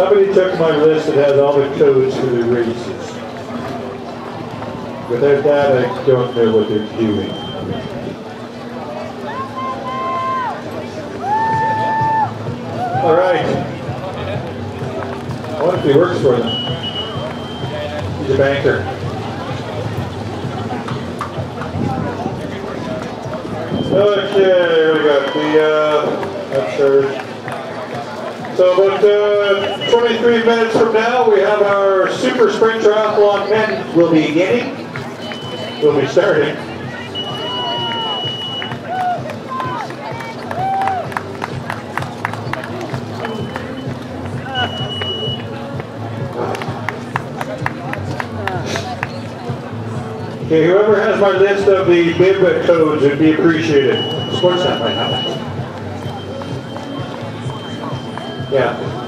somebody took my list that has all the codes for the races. Without that, I don't know what they're doing. All right. I wonder if he works for them. He's a banker. Okay, we got the, uh, our, so about uh, 23 minutes from now, we have our Super Sprint Triathlon men will be beginning. We'll be starting. Okay, whoever has my list of the bib codes would be appreciated. Sportsnet might have Yeah,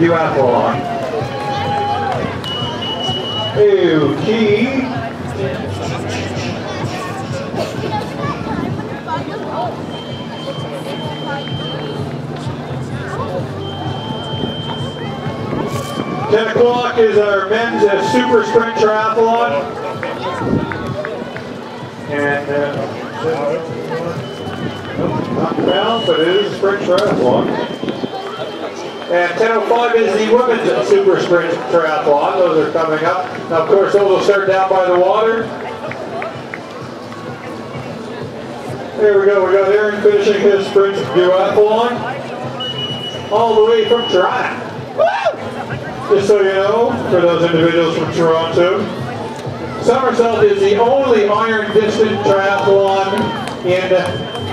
green, sprint duathlon. Okay. Ten o'clock is our men's super sprint triathlon. And, uh, not bound, but it is a sprint triathlon. And 10.05 is the women's super sprint triathlon. Those are coming up. Now, of course, those will start down by the water. There we go. We got Aaron finishing his sprint duathlon. All the way from Toronto. Just so you know, for those individuals from Toronto, Somersault is the only iron distance triathlon in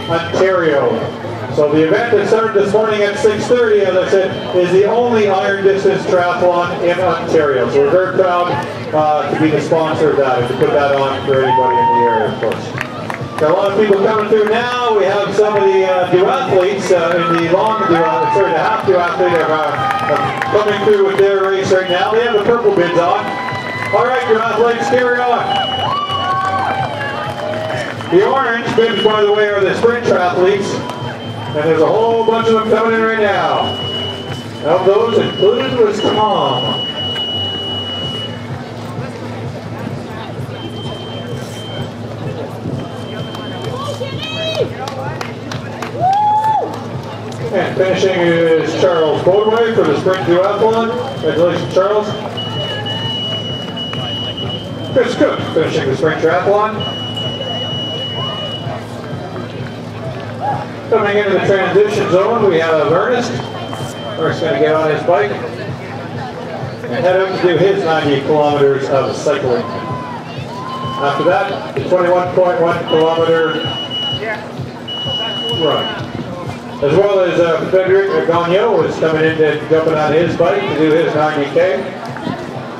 Ontario. So the event that started this morning at 6.30, as I said, is the only iron distance triathlon in Ontario. So we're very proud uh, to be the sponsor of that and to put that on for anybody in the area, of course. Got a lot of people coming through now. We have some of the uh, duathletes uh, in the long duathlete, sorry, the half duathlete are, uh, are coming through with their race right now. They have the purple bids on. All right, duathletes, carry on. The orange bibs, by the way, are the sprint triathletes. And there's a whole bunch of them coming in right now. Of those included was Tom. And finishing is Charles Bodway for the sprint duathlon. Congratulations, Charles. Chris Cook finishing the sprint triathlon. Coming into the transition zone, we have Ernest. Ernest's going to get on his bike and head out to do his 90 kilometers of cycling. After that, the 21.1 kilometer run. As well as uh, Frederic Gagnon is coming in and jumping on his bike to do his 90K.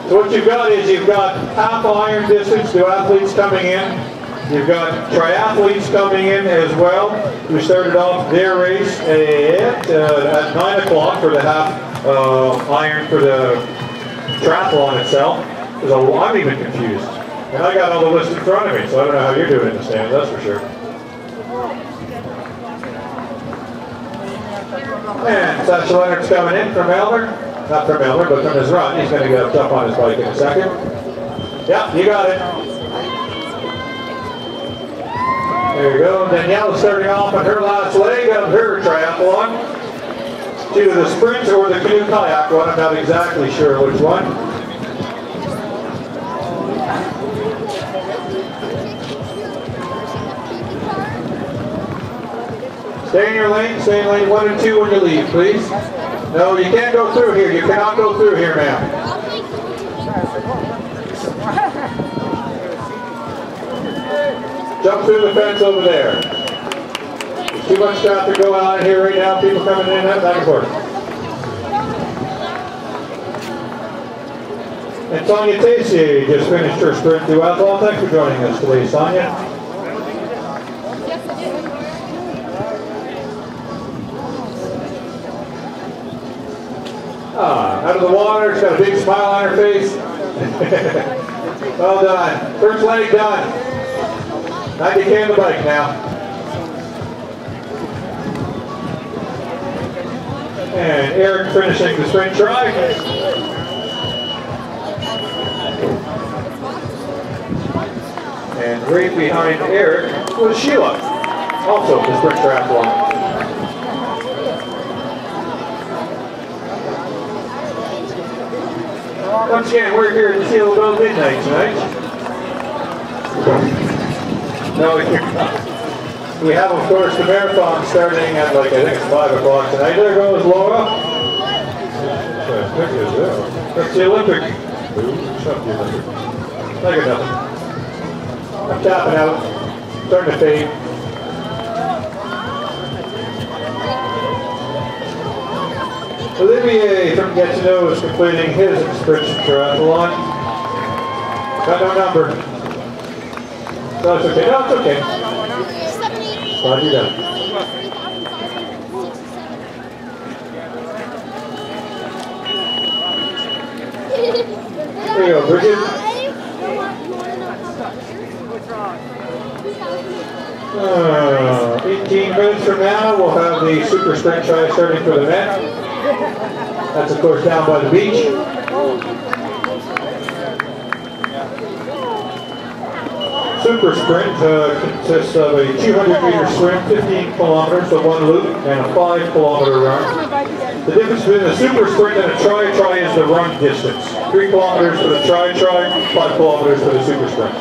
So what you've got is you've got half iron distance athletes coming in. You've got triathletes coming in as well, who started off their race at, uh, at 9 o'clock for the half uh, iron for the triathlon itself. So I'm even confused. And I got all the list in front of me, so I don't know how you're doing in the stands, that's for sure. And Sasha Leonard's coming in from Elmer. Not from Elmer, but from his run. He's going to get up on his bike in a second. Yeah, you got it. There you go. Danielle starting off on her last leg of her triathlon. To the sprint or the canoe kayak one, I'm not exactly sure which one. Stay in your lane, stay in lane one and two when you leave, please. No, you can't go through here. You cannot go through here, ma'am. Jump through the fence over there. There's too much traffic to going on here right now. People coming in and back and forth. And Sonia Tessier just finished her sprint duathlon. Thanks for joining us today, Sonia. Ah, out of the water, she's got a big smile on her face. well done. First leg done. 90K on the bike now. And Eric finishing the sprint try. And right behind Eric was Sheila, also the sprint triathlon. Once again, we're here at the Seal midnight tonight. No, we have, of course, the marathon starting at like, I think it's 5 o'clock tonight. There goes Laura. That's the Olympic. The Olympic. Not good nothing. I'm tapping out. Starting to fade. Olivier from Gatineau is completing his sprint triathlon. Got no number. No, it's okay. No, it's okay. Slide you down. There you go, Bridget. Uh, 18 minutes from now, we'll have the super sprint try starting for the men. That's of course down by the beach. Super Sprint uh, consists of a 200 meter sprint, 15 kilometers, of one loop, and a 5 kilometer run. The difference between a Super Sprint and a Tri-Tri is the run distance. 3 kilometers for the Tri-Tri, 5 kilometers for the Super Sprint.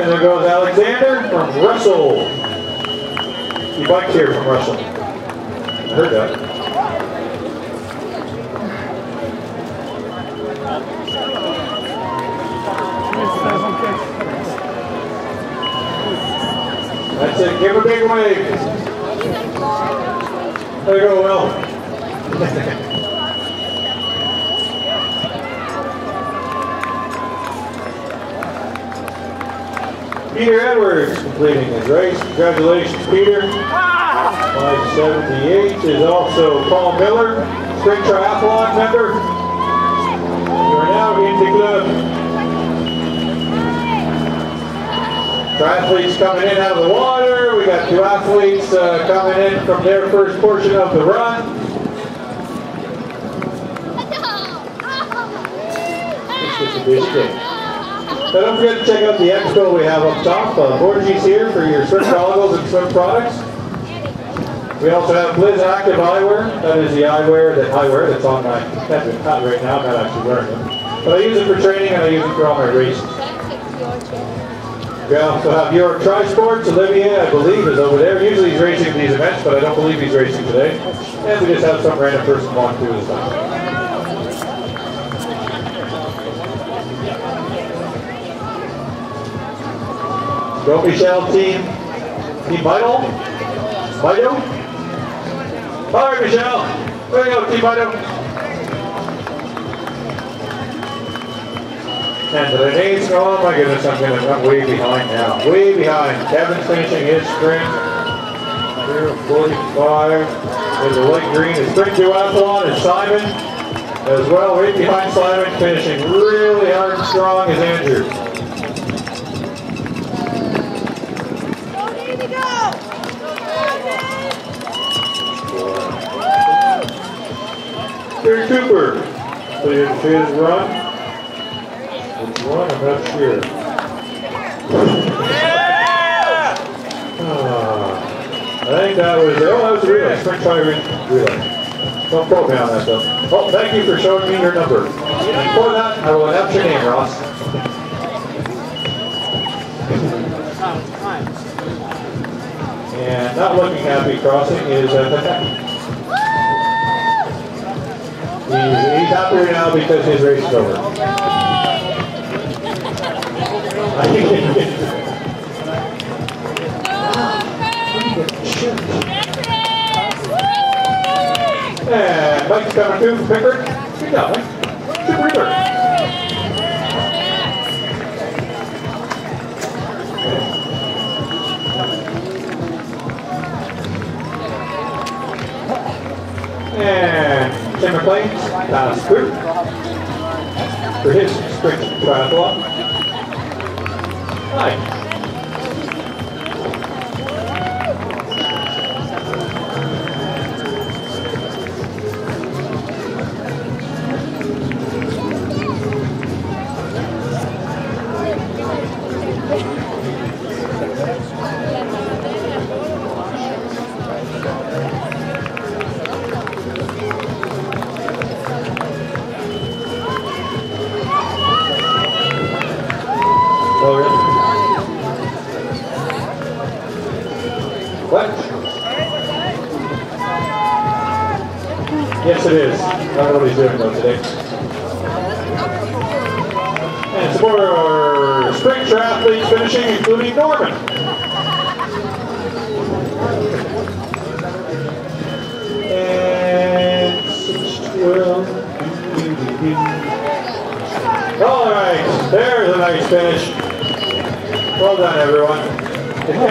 And there goes Alexander from Russell. He biked here from Russell. I heard that. It. Give a big wave. There you go, Will. Peter Edwards completing his race. Congratulations, Peter. 578 is also Paul Miller, sprint triathlon member. You are now in the club. Triathletes coming in out of the water. We got two athletes uh, coming in from their first portion of the run. So don't forget to check out the expo we have up top. Uh, Borges here for your swim goggles and swim products. We also have Blizz Active Eyewear. That is the eyewear that I wear that's on my head right now. I'm not actually wearing it. But I use it for training and I use it for all my races. We also have your Trisports. Olivier, I believe, is over there. Usually he's racing in these events, but I don't believe he's racing today. And we just have some random person walk through this time. Go Michelle team. Team Vital. Vital. All right, Michelle. There you go, Team Vital. And the Renee's, oh my goodness, I'm gonna, I'm way behind now. Way behind. Kevin's finishing his sprint. Here, 45. There's the light green. The sprint duathlon is Simon as well. Right behind Simon, finishing really hard and strong is Andrew. Terry Cooper. See his run. One? I'm not sure. Uh, I think that was, oh, that was relay. Sprint try relay. Don't quote me on that though. Oh, thank you for showing me your number. For that, I will announce your name, Ross. And not looking happy crossing is uh, He's, he's happier now because his race is over. And Mike's coming too from Pickard. Good job, Mike. Super Reaper. And Tim McLean pass through for his sprint triathlon. Hi.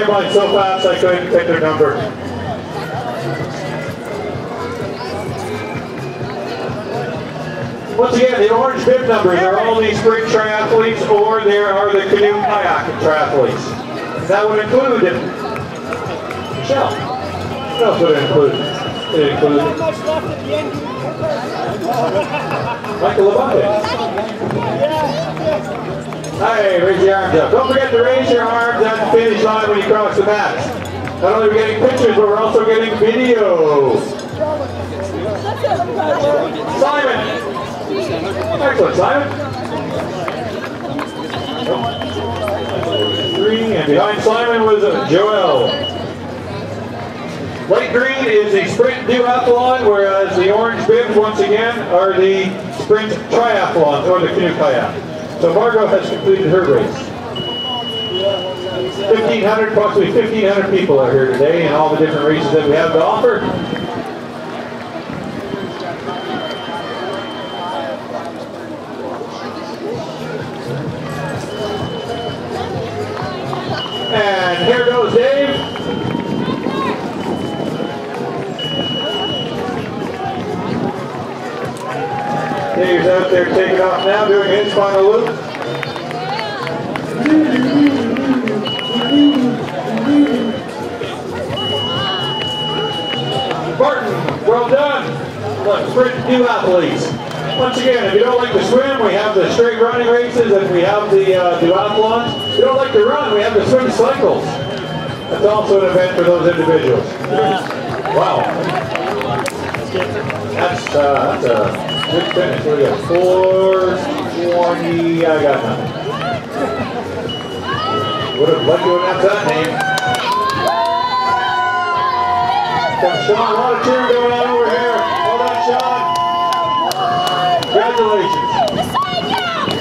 By so fast I couldn't pick their number. Once again, the orange bib numbers are all these sprint triathletes or there are the canoe kayak triathletes. That would include Michelle. What else would it include? It include Michael Labonte. Hey, raise your arms up. Don't forget to raise your arms at the finish line when you cross the mats. Not only are we getting pictures, but we're also getting video. Simon, Excellent, Simon. Three, and behind Simon was uh, Joel. Light green is the sprint duathlon, whereas the orange bibs, once again, are the sprint triathlon, or the canoe kayak. So Margot has completed her race. 1,500, approximately 1,500 people are here today in all the different races that we have to offer. Out there taking off now, doing his final loop. Barton, well done. Look, sprint new athletes. Once again, if you don't like to swim, we have the straight running races and we have the uh, duathlons. If you don't like to run, we have the swim cycles. That's also an event for those individuals. Wow. That's, uh, that's a good. What do we got? 420. I got nothing. Would have liked to announce that name. Got Sean, a lot of cheering going on over here. Well done, Sean. Congratulations.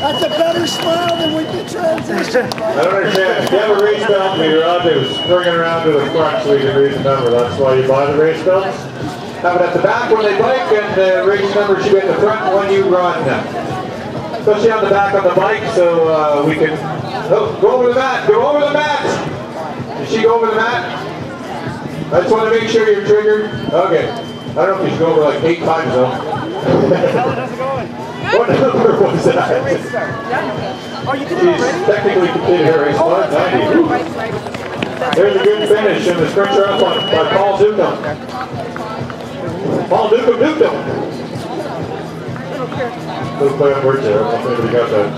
That's a better smile than when you transition. I don't understand. You have a race belt, you're allowed to bring it around to the front so you can read the number. That's why you buy the race belts. Have it at the back when they bike, and the race number should be at the front when you run. Especially on the back of the bike, so uh, we can oh, go over the mat. Go over the mat. Did she go over the mat? I just want to make sure you're triggered. Okay. I don't know if you should go over like eight times though. What number was that? Oh, you did She's already? technically completed her race, 590. There's a good finish in the sprint triathlon by Paul Ducom. Paul Ducom Ducom. Little play on words there, I don't think we got that.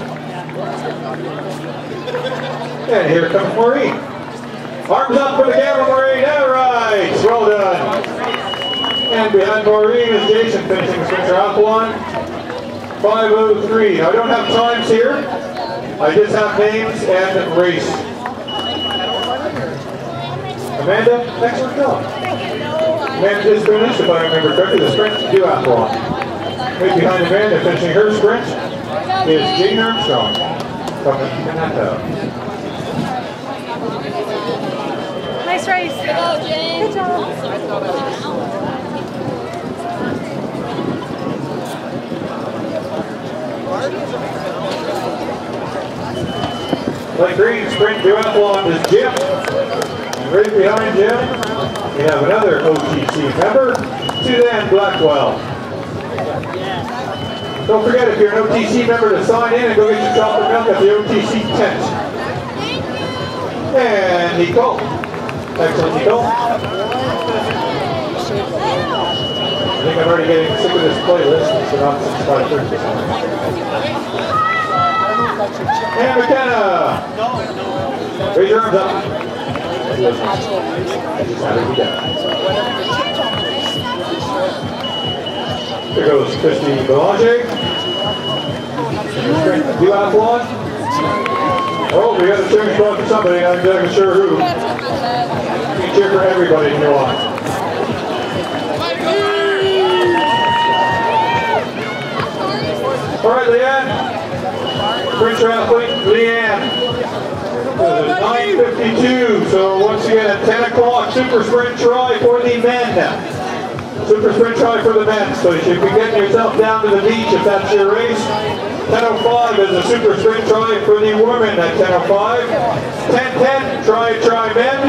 And here comes Maureen. Arms up for the camera, Maureen, all right, well done. And behind Maureen is Jason finishing triathlon. 503. I don't have times here. I just have names and race. Amanda, thanks excellent job. Amanda just finished, if I remember correctly, the sprint duathlon. Right behind Amanda finishing her sprint is Jane Armstrong from Canada. Nice race. Go, Jane. Good job. Like green sprint duathlon is Jim. And right behind Jim, we have another oh, OTC member, Suzanne Blackwell. Don't forget, if you're an OTC member, to sign in and go get your chocolate milk at the OTC tent. And Nicole. Excellent, Nicole. I think I'm already getting sick of this playlist. It's been on since 5:30. And McKenna. Raise your arms up. You? There goes Christy Belanger. Duathlon. Oh, we got a cheering squad for somebody. I'm not sure who. You can cheer for everybody if you want. All right, Leanne. Sprint triathlete, Leanne. It is 9.52, so once again at 10 o'clock, super sprint try for the men. Super sprint try for the men, so you should be getting yourself down to the beach if that's your race. 10.05 is a super sprint try for the women at 10.05. 10.10, try try men.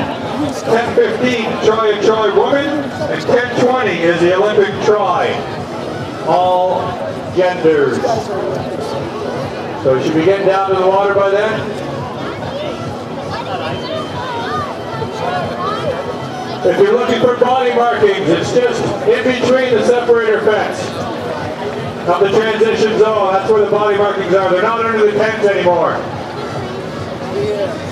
10.15, try and try women. And 10.20 is the Olympic try. All genders. So you should be getting down to the water by then. If you're looking for body markings, it's just in between the separator fence of the transition zone. That's where the body markings are. They're not under the tent anymore.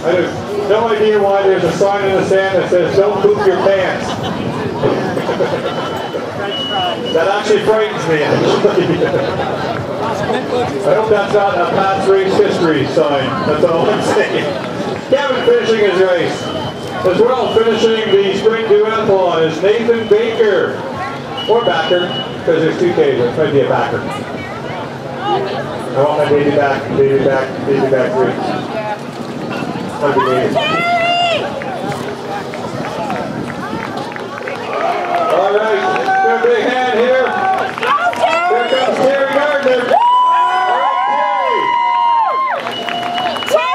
I have no idea why there's a sign in the sand that says, don't poop your pants. that actually frightens me, actually. I hope that's not a past race history sign. That's all I'm saying. Kevin finishing his race. As well, finishing the sprint duathlon is Nathan Baker. Or Backer, because there's two K's. It might be a Backer. I want my baby back, baby back, baby back three. Might be baby. All right, give a big hand here. Here comes Terry Gardner. All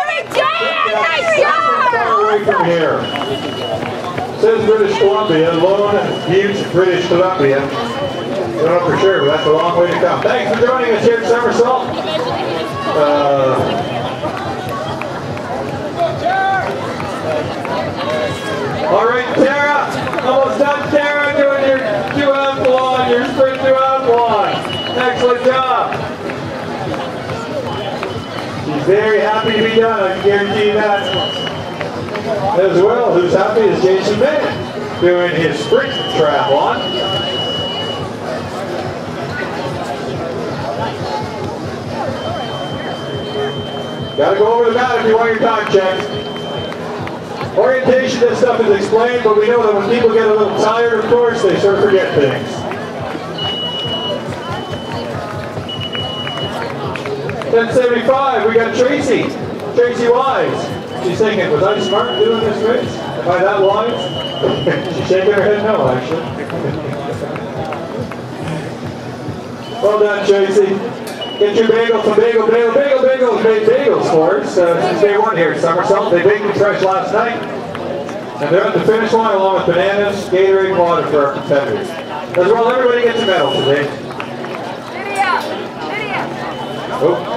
right, Terry. Far away from here. Says British Columbia, Lone Butte, British Columbia. Don't know for sure, but that's a long way to come. Thanks for joining us here at Somersault. Uh, all right, Tara. Almost done, Tara, doing your duathlon, your sprint duathlon. Excellent job. She's very happy to be done, I guarantee that as well. Who's happy is Jason Bennett doing his sprint triathlon. Gotta go over the mat if you want your time checked. Orientation, this stuff is explained, but we know that when people get a little tired, of course, they sort of forget things. Ten seventy-five, we got Tracy, Tracy Wise. She's thinking, was I smart doing this race? Am I that wise? She's shaking her head no, actually. well done, Tracy. Get your bagel from Bagel, Bagel, Bagel, Bagel, made bagels for us uh, since day one here at Somersault. They baked them fresh last night. And they're at the finish line along with bananas, Gatorade, water for our competitors. As well, everybody gets a medal today. Oh.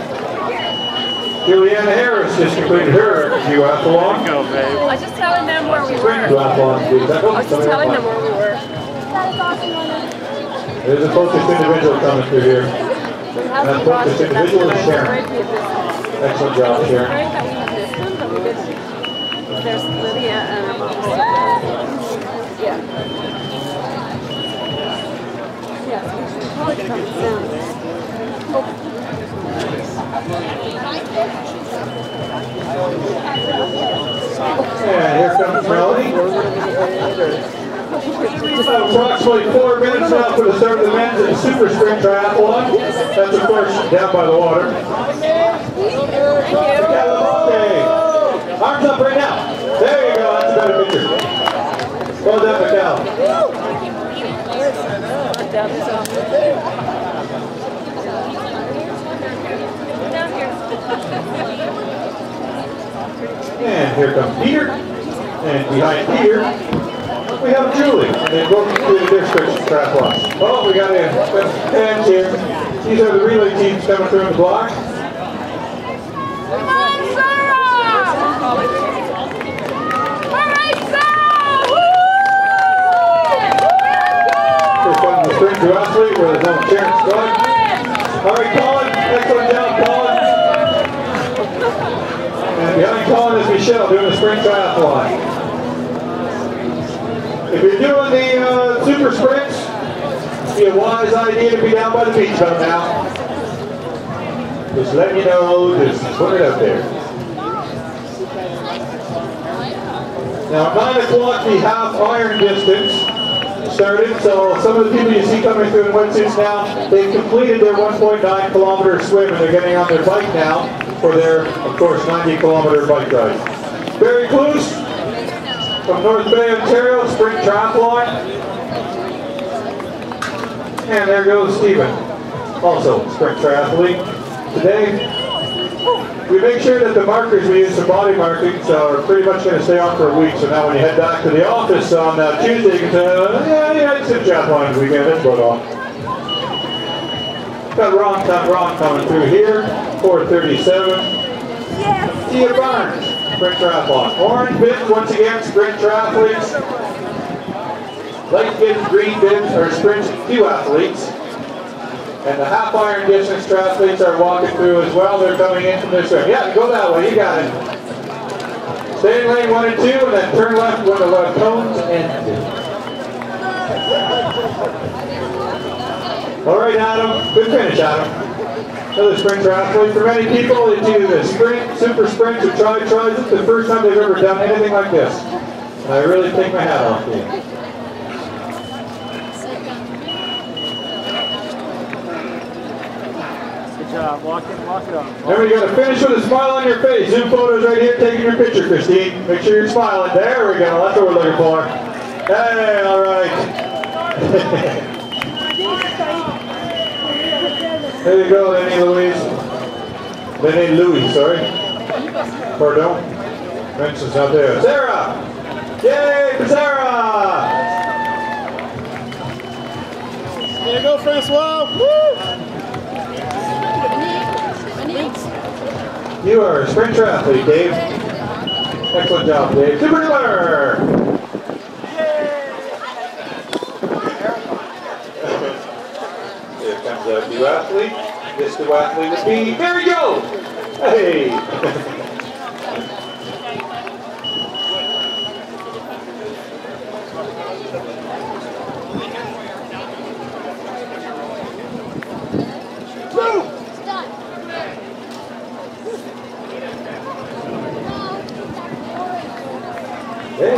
Juliana Harris just completed her duathlon. Go, babe. I was just telling them where we were. duathlon. dude. That- I was just telling them where we were. There's a focused individual coming through here. We have That's some what this process, that's individual what is I was sharing. afraid we had this. Excellent job, It's Sharon. great that we have this one, but we didn't. There's Lydia and yeah. Yeah, we should probably come soon. And here comes Melanie. Approximately four minutes now for the start of the men's and super sprint triathlon. That's of course down by the water. Arms up right now. There you go. That's a better picture. Well done, Mikel. Down this off. Down here. And here comes Peter. And behind Peter, we have Julie. And they both completed their sprint triathlons. Oh, we got a hands here. These are the relay teams coming through the block. Come on, Sarah! All right, Sarah! One, the sprint duathlete with his own Sharon Scott. All right, Colin is Michelle doing the sprint triathlon. If you're doing the uh, super sprints, it'd be a wise idea to be down by the beach right now. Just letting you know, just put it up there. Now, at 9 o'clock, the half iron distance started. So some of the people you see coming through in wetsuits now, they've completed their 1.9 kilometer swim and they're getting on their bike now for their, of course, 90 kilometer bike ride. Barry Clues from North Bay, Ontario, Sprint Triathlon. And there goes Stephen, also Sprint Triathlete. Today, we make sure that the markers we use for body markings are pretty much going to stay on for a week. So now when you head back to the office on uh, Tuesday, you can say, uh, yeah, yeah, it's a triathlon weekend, it's going on. Got Ron, got Ron coming through here, 437. Yes! Tia Barnes, sprint triathlon. Orange bibs, once again, sprint triathletes. Light bibs, green bibs are sprint duathletes. And the half iron distance triathletes are walking through as well. They're coming in from this way. Yeah, go that way, you got it. Stay in lane one and two, and then turn left when the left cones end. All right, Adam. Good finish, Adam. Another sprint triathlete. For many people, they do the sprint, super sprint, or try tries it. The first time they've ever done anything like this. And I really take my hat off to you. Good job. Walk it, walk it up. Remember, you got to finish with a smile on your face. Zoom photos right here, taking your picture, Christine. Make sure you're smiling. There we go. That's what we're looking for. Hey, all right. there you go, Lenny Louise. Lenny Louis, sorry. Pardon. Mention's not there. Sarah! Yay Sarah! There you go, Francois. Woo! You are a sprint triathlete, Dave. Excellent job, Dave. Super duper! New athlete. This new athlete is me. There we go! Hey,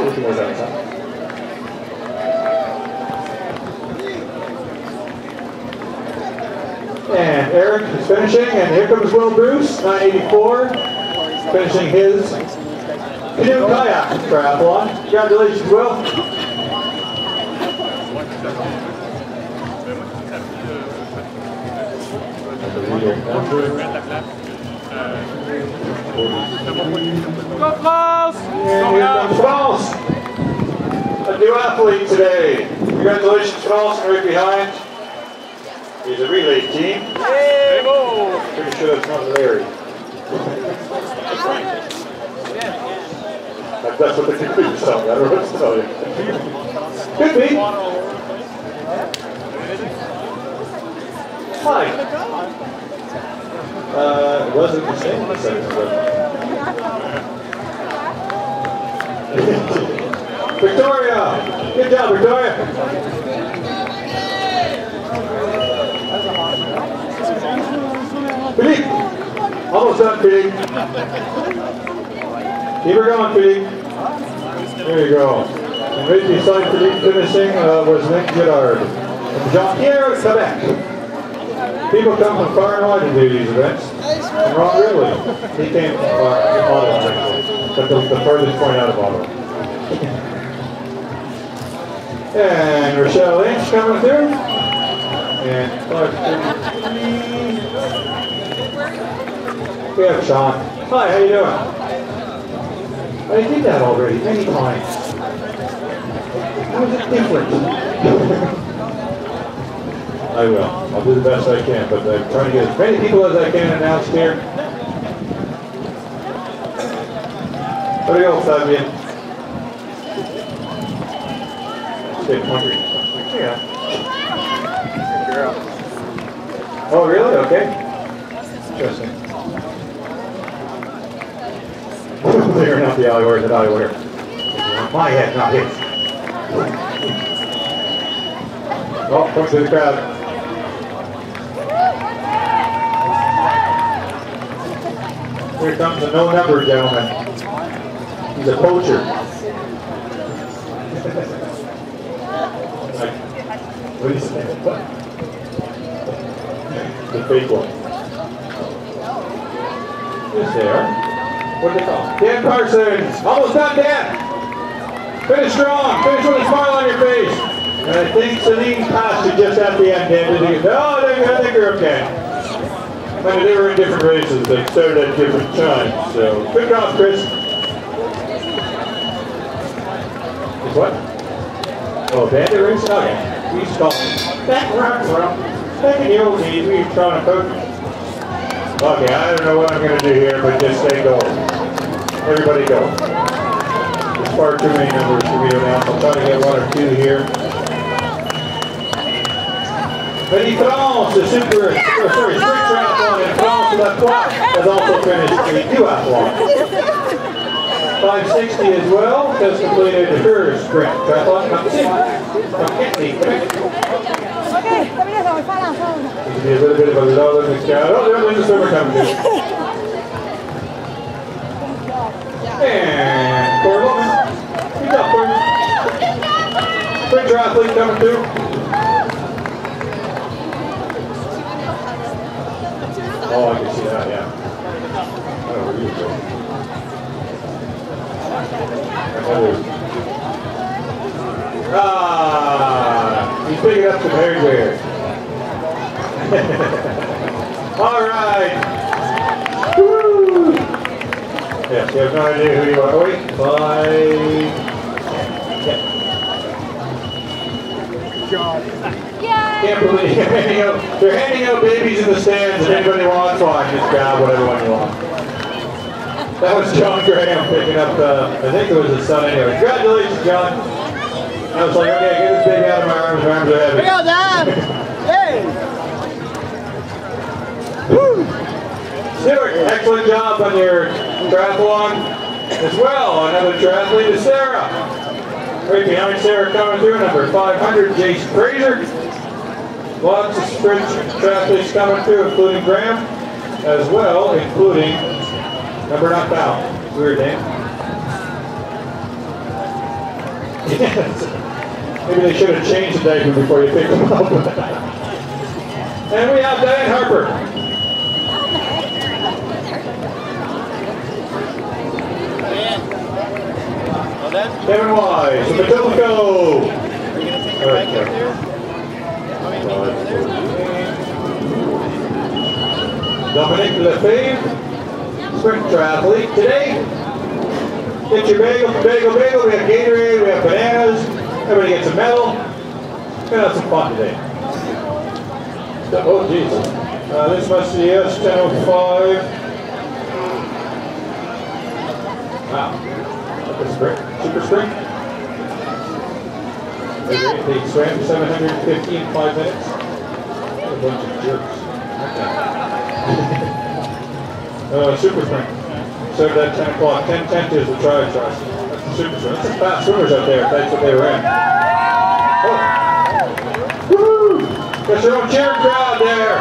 we can go outside. Eric is finishing, and here comes Will Bruce, 984, finishing his canoe kayak triathlon. Congratulations, Will. Go close! And Falls, a new athlete today. Congratulations, Falls, right behind. He's a relay team. Hey! Pretty sure it's not Larry. That- That's what the computers tell me. I don't know what to tell you. Could be. Hi. Uh, it wasn't the same second. Victoria! Good job, Victoria! Almost done, Philippe. Keep her going, Philippe. There you go. And right beside Philippe finishing uh, was Nick Giddard. From Jean-Pierre, Quebec. People come from far and wide to do these events. And Ron Ridley, he came from Ottawa. But the, the furthest point out of Ottawa. And Rochelle Lynch coming through. And Clark We have Sean. Hi, how you doing? I did that already, many times. How is it different? I will. I'll do the best I can, but I'm trying to get as many people as I can announced here. What do you go, Fabian? Stay hungry. Yeah. Oh, really? Okay. Interesting. They're not the alley that I wear. My head, not his. Oh, come to the crowd. Here comes the no number gentleman. He's a poacher. What do you say? The fake one. Yes, they are. What call? Dan Parsons. Almost done, Dan. Finish strong. Finish with a smile on your face. And I think Celine passed you just at the end, Dan. Did you? No, I think, you're okay. I mean, they were in different races. They started at different times. So, good job, Chris. Is what? Oh, bandit race? Oh, yeah. We call back rock rock. Back in the old days, we were trying to coach. Okay, I don't know what I'm going to do here, but just say go. Everybody go. There's far too many numbers for me to. I'll try to get one or two here. Petit France, the super, or sorry, sprint triathlon in France la Croix has also finished a duathlon. 560 as well, has completed her sprint triathlon competition from Kentney, Quebec. Let me just go. Fall out. A little bit of a lull in the crowd. Oh, athlete number two. Oh, I can see that, yeah. Ah, he's picking up some hair there. All right. Woo. Yes, you have no idea who you are. Wait, five. Yeah. Can't believe they're handing out, they're handing out babies in the stands. If anybody wants one, just grab whatever one you want. That was John Graham picking up the, I think it was his son anyway. Congratulations, John. I was like, okay, get this baby out of my arms. My arms are heavy. Go, Dan! Hey! Excellent job on your triathlon as well. Another triathlete is Sarah. Right behind Sarah coming through, number 500, Jace Fraser. Lots of sprint triathletes coming through, including Graham, as well, including number not found. Weird name. Maybe they should have changed the diaper before you picked them up. and we have Diane Harper. Kevin Wise from Etobicoke. Dominic Lefebvre, sprint triathlete. Today, get your bagel Bagel Bagel. We have Gatorade, we have bananas. Everybody gets a medal. We're gonna have some fun today. Oh, Jesus. Uh, this must be S 1005. Wow. That's a sprint. Super sprint. They, they swam 750 in five minutes. What a bunch of jerks. uh, super sprint. Started at 10 o'clock. 10 10 is the try try. That's the super sprint. That's some fast swimmers out there if that's what they were in. Oh. Woo! Got your own cheering crowd there.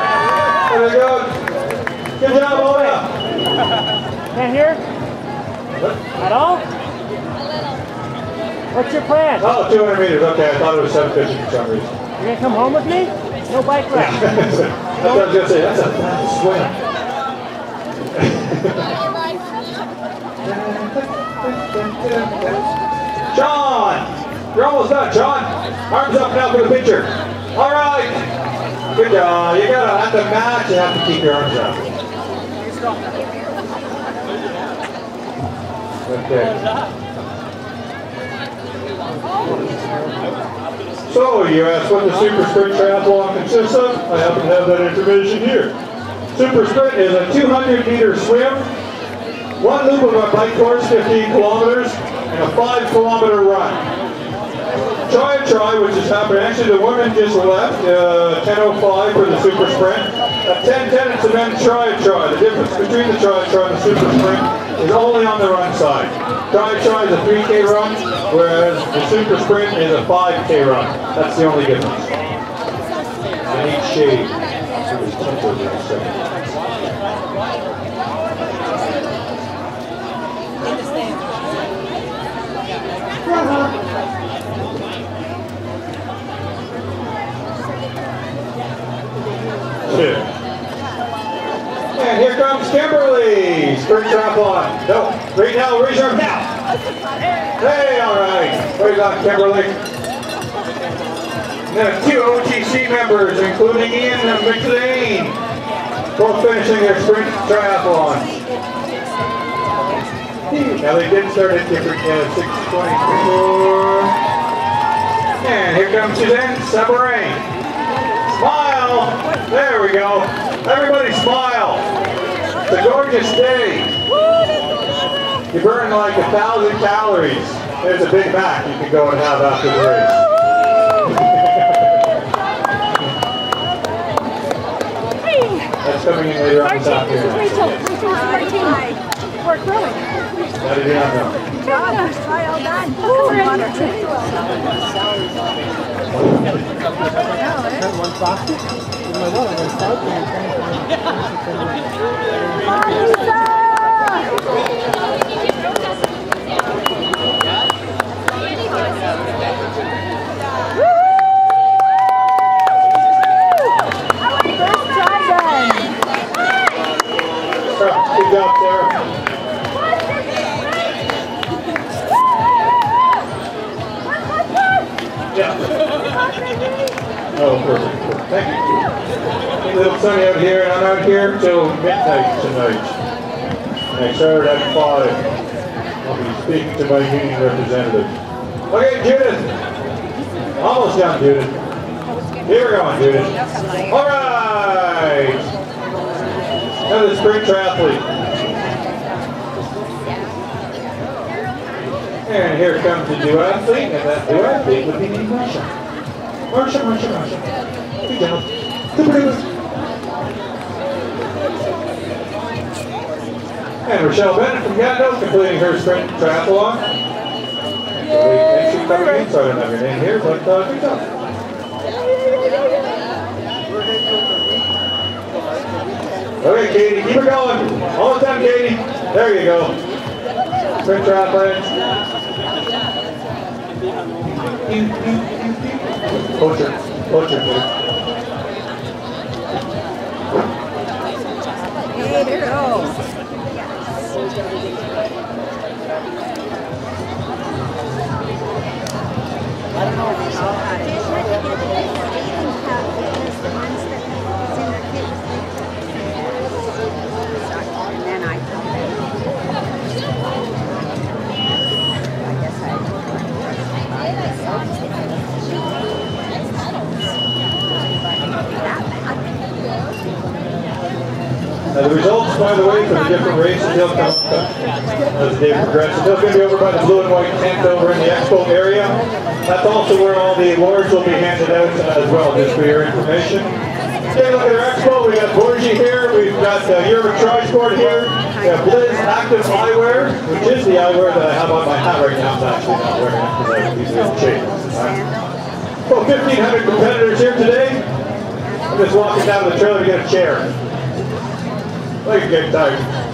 There they go. Good job, Ola. Can't hear? At all? What's your plan? Oh, 200 meters. Okay, I thought it was 750 for some reason. You're gonna come home with me? No bike ride. That's what I was gonna say. That's a fast swim. Sean! You're almost done, Sean. Arms up now for the picture. All right. Good job. You gotta, at the match, you have to keep your arms up. Okay. So, you asked what the Super Sprint Triathlon consists of? I happen to have that information here. Super Sprint is a 200 meter swim, one loop of a bike course, 15 kilometers, and a 5 kilometer run. Try and Try, which is happening, actually the women just left, uh, 10.05 for the Super Sprint. At 10.10 it's the men's Try and Try. The difference between the Try and Try and the Super Sprint is only on the run side. Try Try is a 3K run, whereas the Super Sprint is a 5K run. That's the only difference. I need shade. Two. And here comes Kimberly. Sprint triathlon. No, right now, raise your now. Hey, all right. Way on, Kimberly. Then two OTC members, including Ian and McLean, both finishing their sprint triathlon. Now they did start at different uh, 624. And here comes Suzanne Sabarain. Smile! There we go. Everybody smile. It's a gorgeous day. You burn like a thousand calories. There's a Big Mac you can go and have after the race. That's coming in later on this Martin, this is afternoon. Rachel. Rachel Martin. We're growing. That I do not know. Well done. Come on. First try done. Good job, Sarah. Yeah. Oh, perfect. Thank you. Little sunny out here, and I'm out here till midnight tonight. I started at 5. I'll be speaking to my union representative. Okay, Judith. Almost done, Judith. Here we're going, Judith. All right. Another spring triathlete. And here comes the duathlete, and that duathlete would be Marsha. Marsha, Marsha, Marsha. Job. Super duper. And Rochelle Bennett from Gatineau completing her sprint triathlon. For coming so I don't have your name here, but uh, good job. Okay, Katie, keep it going. Almost done, Katie. There you go. Sprint triathlon. Closer, closer, please. Hey, there it goes. I don't know Now the results, by the way, for the different races, they'll come as the day progresses. To be over by the blue and white tent over in the expo area. That's also where all the awards will be handed out as well, just for your information. Take a look at our expo. We got Borgie here. We've got uh, Europe Trisport here. We have Blizz Active Eyewear, which is the eyewear that I have on my hat right now. I'm actually not wearing it because I usually the. Well, 1,500 competitors here today. I'm just walking down the trailer to get a chair. Like you're getting tired.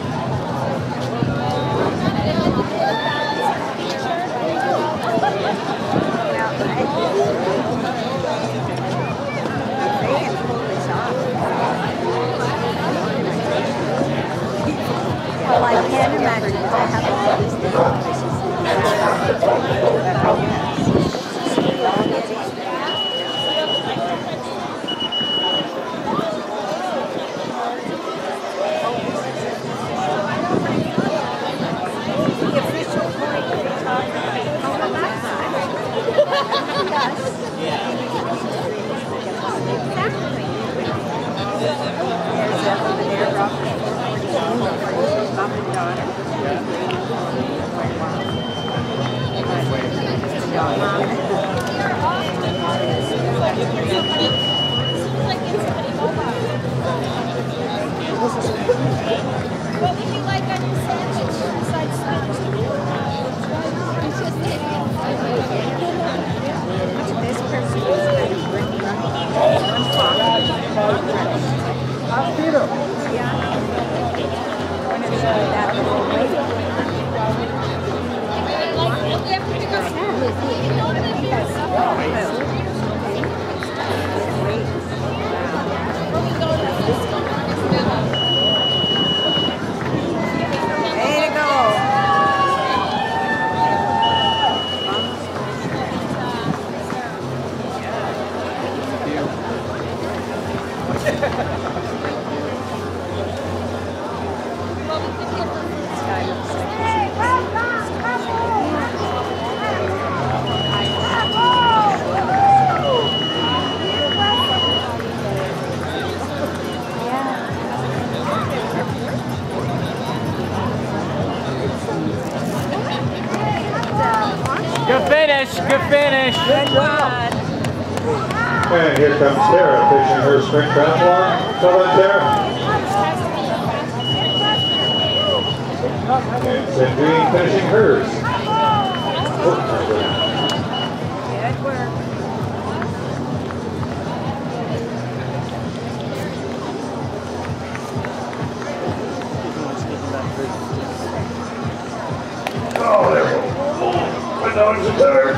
Her spring triathlon. Come on, Tara. And Sandrine finishing hers. Good work. Oh, there.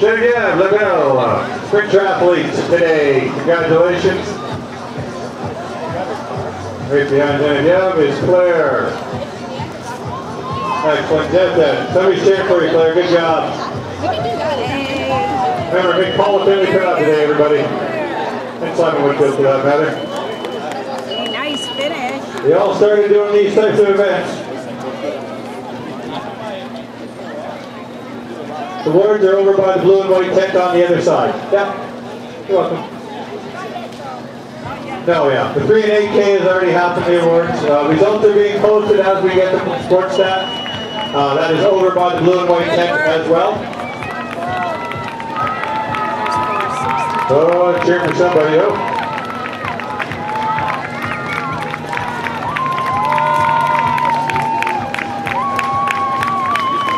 Genevieve Lebel, uh, spring triathletes today. Congratulations. Right behind Genevieve is Claire. Excellent, get that. Somebody's cheering for you, Claire. Good job. Remember, big family crowd today, everybody. And Simon Whitfield for that matter. Nice finish. They all started doing these types of events. The words are over by the blue and white tent on the other side. Yeah, you're welcome. No, yeah, the 3 and 8K has already happened, the awards. Uh, results are being posted as we get them from Sportstats. Uh, that is over by the blue and white tent as well. Oh, cheer for somebody, oh.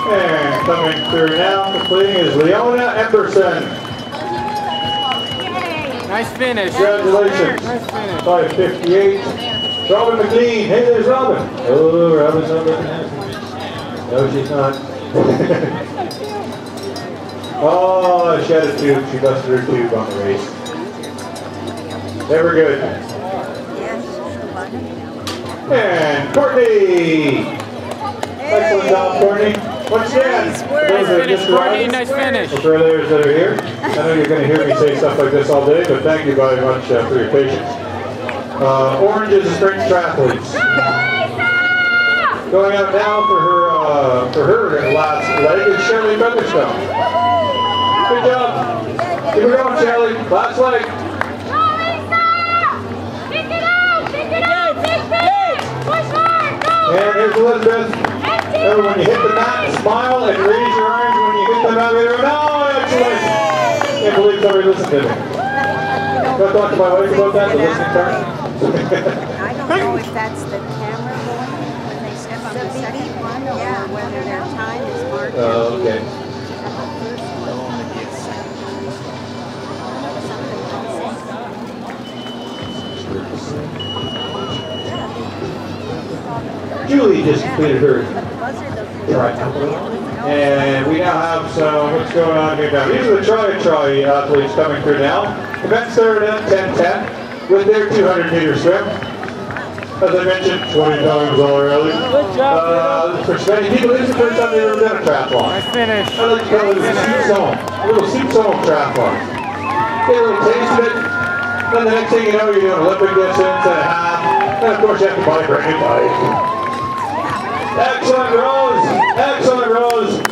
And coming through now, completing is Leona Emberson. Nice finish. Congratulations. Nice finish. 558. Robin McLean. Hey, there's Robin. Oh, Robin's not looking happy. No, she's not. oh, she had a tube. She busted her tube on the race. Never good. Yes. And Courtney! Excellent job, Courtney. Once again, Nice work. those that Nice finish, just Courtney. arrived, Nice finish. For others that are here, I know you're going to hear me say stuff like this all day, but thank you very much uh, for your patience. Uh, Orange is a sprint triathletes. Going out now for her uh, for her last leg is Shirley Featherstone. Good job. Keep it going, Shirley. Last leg. And here's Elizabeth. Remember, when you hit the mat, smile and raise your arms when you hit the mat. Later. No, oh, excellent. Can't believe somebody listened to me. Can I talk to my wife about that, the listening part? I don't know if that's the camera going when they step on the second one or whether their time is marked. Oh, okay. Julie just completed her triathlon. And we now have some, what's going on here now? These are the tri-tri athletes coming through now. Event started at 10:10 with their 200 meter swim. As I mentioned 20 times already. Good job, Uh, for many people, this is the first time they've ever done a triathlon. Nice finish. I like to call it a soup zone, a little soup zone triathlon. Get a little taste of it, then the next thing you know, you're doing Olympic distance and a half, and of course you have to buy a brand new bike. Excellent, Rose! Excellent, Rose!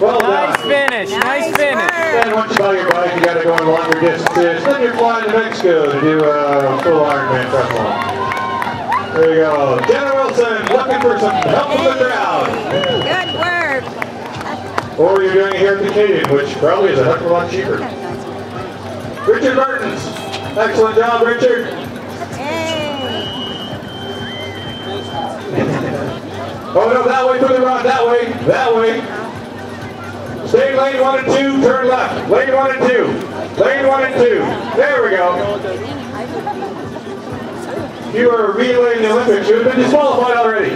Well done! Nice done. finish. Nice finish. And once you buy your bike, you gotta go on longer distances. Then you're flying to Mexico to do a full Ironman triathlon. There you go. Jenna Wilson, looking for some help from the crowd. Good work. Or you're doing it here at the Canadian, which probably is a heck of a lot cheaper. Richard Martins. Excellent job, Richard. Oh no, that way for the run, that way, that way. Stay in lane one and two, turn left. Lane one and two. Lane one and two. There we go. You are relaying the Olympics. You have been disqualified already.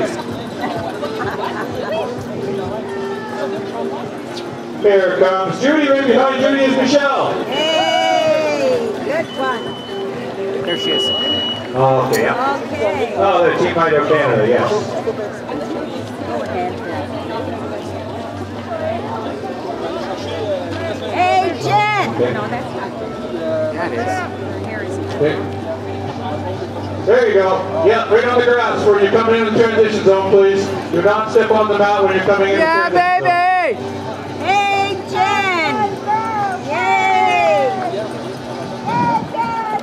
Here comes Judy. Right behind Judy is Michelle. Hey. Good one. There she is. Oh, okay, yeah. Okay. Oh, the Team Idaho Canada, yes. Go ahead. Hey, Jen. Okay. No, that's not. That is. Her. Okay. There you go. Yeah, right on the grass where you're coming in the transition zone, please. Do not step on the mat when you're coming in Yeah, the transition baby. Hey, Jen. Yay.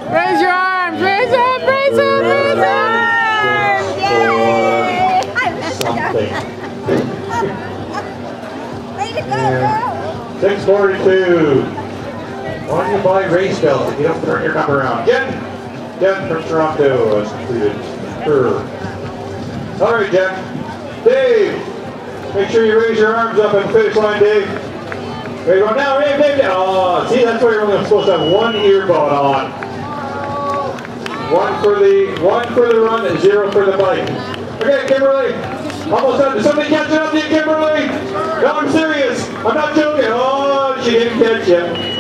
Raise your arms. Raise them. Raise them. Raise them. Yay. zone. Something. Way to go, girl. 642. Why don't you buy race belts if you don't turn your number around? Jen! Jen from Toronto has completed her. All right, Jen. Dave! Make sure you raise your arms up the finish line, Dave. There you go. Now, Dave, Dave, Dave. Oh, see, that's why you're only supposed to have one earbud on. One for the one for the run, and zero for the bike. Okay, Kimberly. Almost done. Did somebody catch it up to you, Kimberly? No, I'm serious. I'm not joking. Oh, she didn't catch you.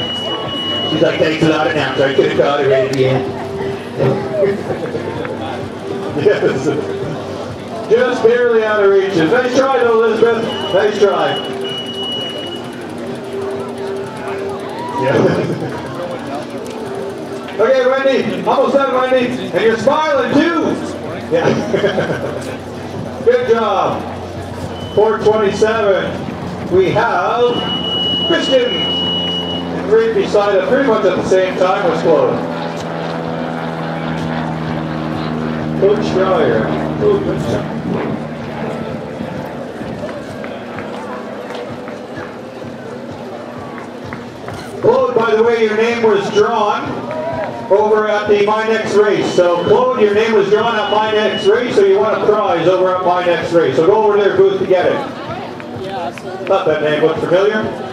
She's like, thanks a lot of now, so I could have caught her right at the end. yes. Just barely out of reach. Nice try Elizabeth. Nice try. Yeah. Okay, Wendy, almost done, Wendy. And you're smiling too. Yeah. Good job. 427. We have Christian. Right beside it, pretty much at the same time was Chloe. Coach Schreier. Oh, good. Claude, by the way, your name was drawn over at the My Next Race. So, Claude, your name was drawn at My Next Race, so you won a prize over at My Next Race. So go over to their booth to get it. Thought that name looked familiar.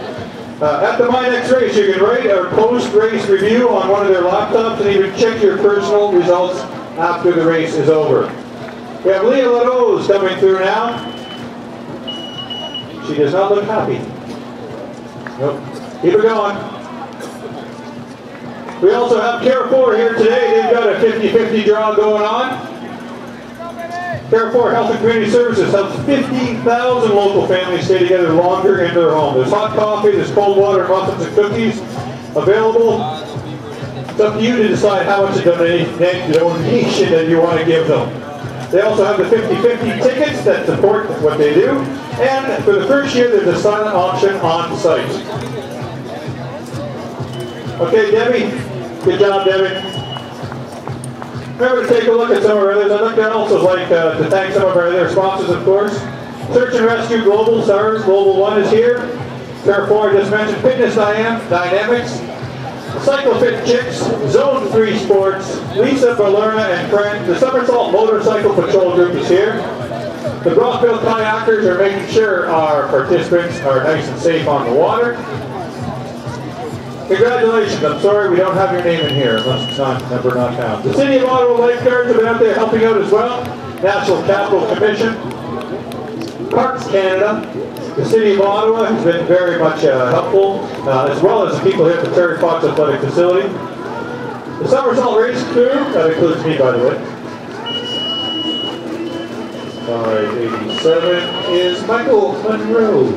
Uh, at the My Next Race, you can write a post-race review on one of their laptops and even check your personal results after the race is over. We have Leah Lados coming through now. She does not look happy. Nope. Keep it going. We also have Carefor here today. They've got a 50-50 draw going on. Carefor Health and Community Services helps 50,000 local families stay together longer in their home. There's hot coffee, there's cold water, muffins, and cookies available. It's up to you to decide how much donation that you want to give them. They also have the 50-50 tickets that support what they do. And for the first year, there's a silent auction on site. Okay, Debbie. Good job, Debbie. Remember to take a look at some of our others. I'd like to also like uh, to thank some of our other sponsors, of course. Search and Rescue Global, SARS Global One is here. Carefor, I just mentioned Fitness Dynam- Dynamics. CycleFit Chicks, Zone 3 Sports, Lisa Balerna and friends. The Somersault Motorcycle Patrol Group is here. The Brockville Kayakers are making sure our participants are nice and safe on the water. Congratulations, I'm sorry we don't have your name in here unless it's not, number not found. The City of Ottawa lifeguards have been out there helping out as well. National Capital Commission, Parks Canada, the City of Ottawa has been very much uh, helpful, uh, as well as the people here at the Terry Fox Athletic Facility. The Somersault Race Crew, that includes me by the way. Alright, 87 is Michael Monroe.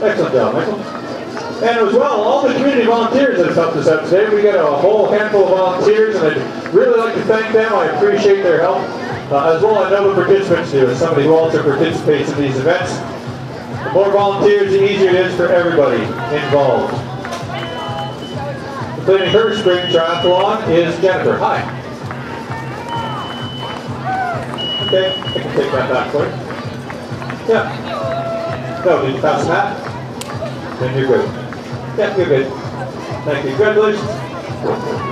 Excellent job, Michael. And as well, all the community volunteers that have helped us out today. We got a whole handful of volunteers, and I'd really like to thank them. I appreciate their help. Uh, as well, I know the participants do. As somebody who also participates in these events, the more volunteers, the easier it is for everybody involved. Completing her spring triathlon is Jennifer. Hi. Okay, I can take that back for you. Yeah. No, did you pass that? Then you're good. Yeah, you're good. Thank you. Congratulations.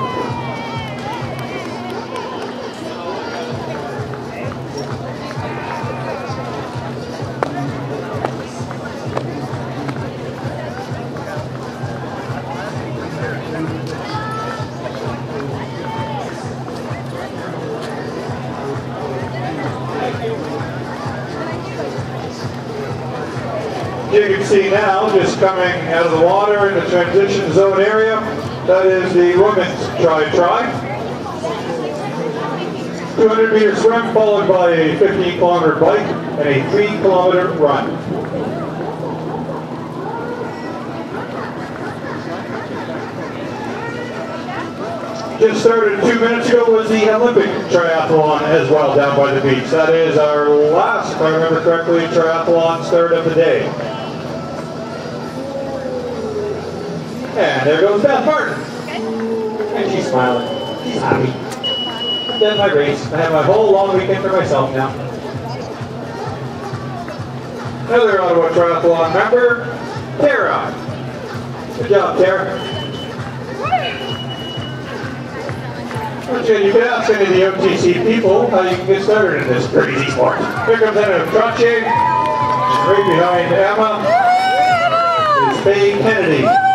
Now, just coming out of the water in the transition zone area, that is the women's try-try. 200 meter swim followed by a 15 kilometer bike and a 3 kilometer run. Just started two minutes ago was the Olympic triathlon as well down by the beach. That is our last, if I remember correctly, triathlon start of the day. And there goes Beth Martin. And she's smiling. She's happy. Done my race. I have my whole long weekend for myself now. Another Ottawa Triathlon member, Tara. Good job, Tara. Okay, you can ask any of the OTC people how you can get started in this crazy sport. Here comes Anna Trache. Right behind Emma is Faye Kennedy.